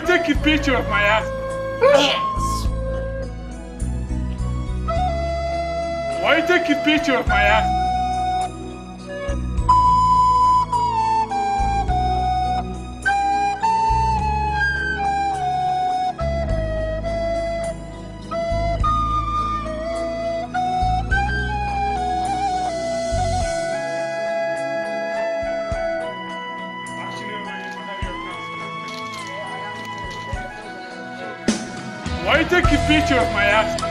take a picture of my ass? Why take a picture of my ass? Why take a picture of my ass?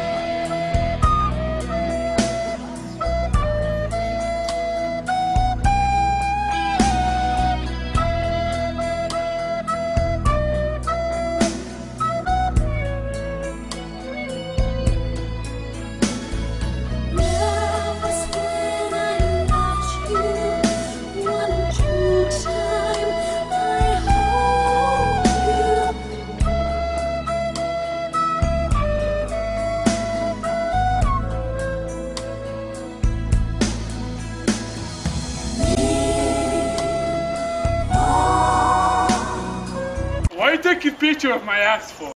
A picture of my ass for?